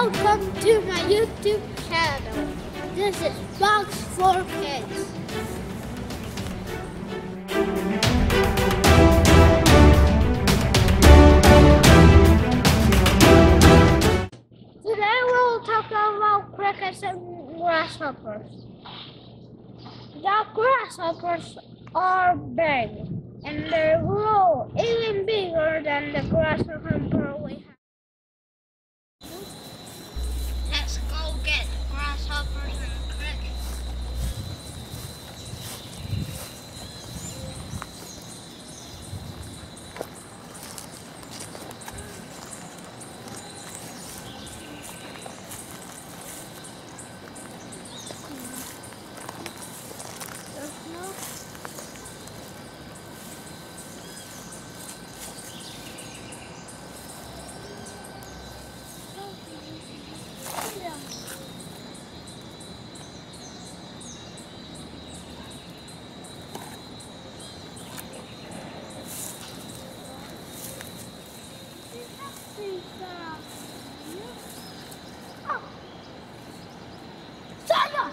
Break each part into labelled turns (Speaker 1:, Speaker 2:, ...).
Speaker 1: Welcome to my YouTube channel. This is Bugs for Kids. Today we'll talk about crickets and grasshoppers. The grasshoppers are big and they grow even bigger than the grasshopper we have. Let's go get grasshoppers and crickets. There's no Zion!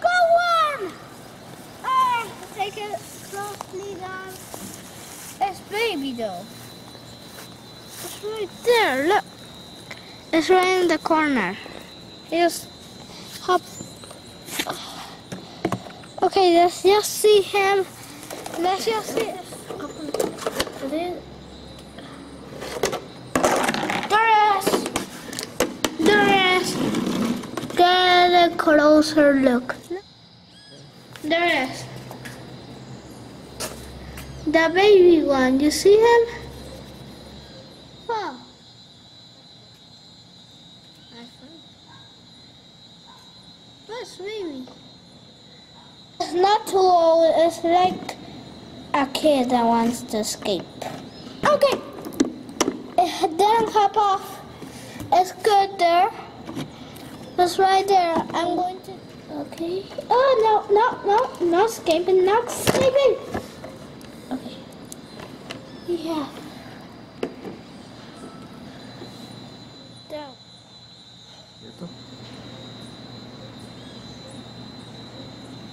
Speaker 1: Go on! Ah, take it It's baby though. It's right there, look. It's right in the corner. Just hop. Okay, let's just see him. Let's just see. There There is. There is. Get a closer look. There is. The baby one, you see him? Oh. Where's baby? It's not too old, it's like a kid that wants to escape. Okay. It didn't hop off. It's good there. It's right there. I'm going to. Okay. Oh no, no, no, not escaping, not escaping. Yeah. Down.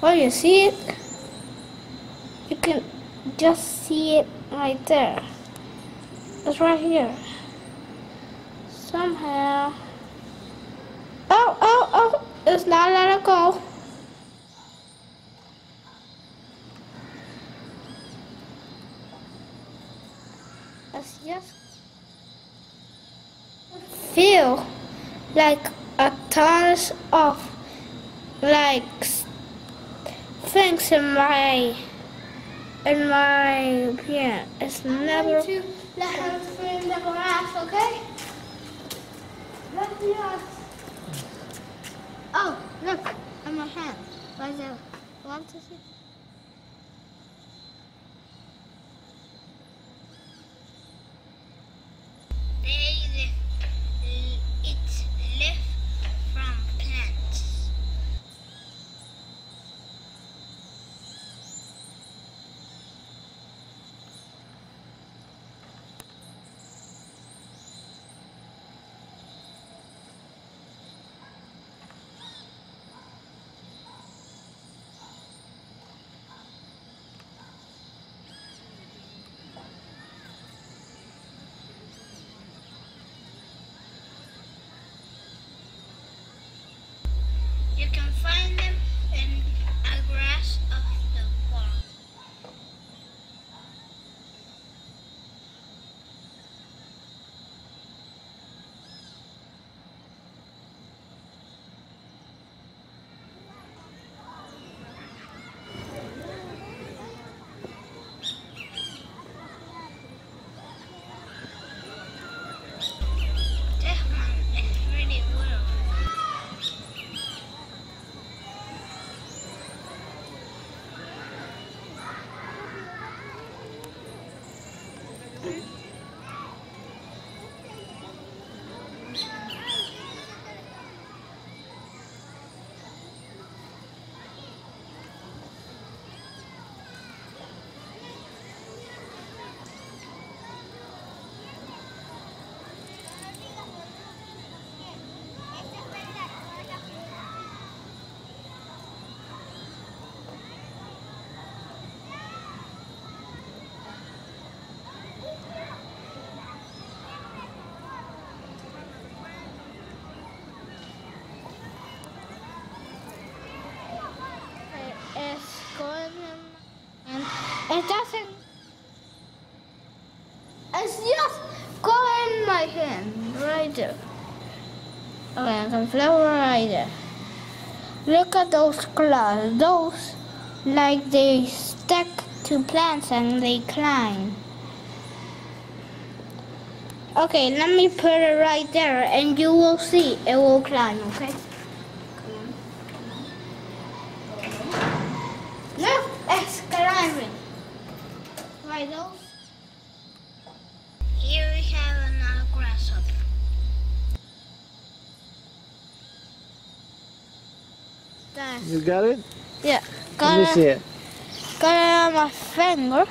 Speaker 1: Oh, you see it? You can just see it right there. It's right here. Somehow. Oh, oh, oh! It's not let it go. It's just feel like a tons of like things in my in my yeah. It's never. to let him swim the grass, okay? Let me. Oh, look, on my hand. Right it Want to see? It doesn't. It's just going in my hand right there. Okay, I can flower right there. Look at those claws. Those, like they stick to plants and they climb. Okay, let me put it right there and you will see it will climb, okay? Come on, come on. Look, it's climbing. Right. Here we have another grasshopper. There.
Speaker 2: You got it?
Speaker 1: Yeah,
Speaker 2: Let
Speaker 1: got
Speaker 2: me
Speaker 1: it,
Speaker 2: see it.
Speaker 1: got it on my finger.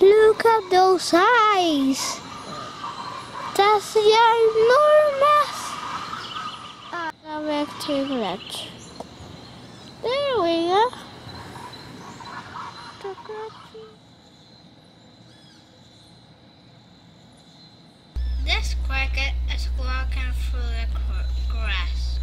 Speaker 1: Look at those eyes. That's enormous. Go back to. There we go. This cricket is walking through the grass.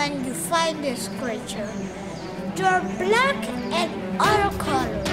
Speaker 1: When you find this creature. They're black and other colors.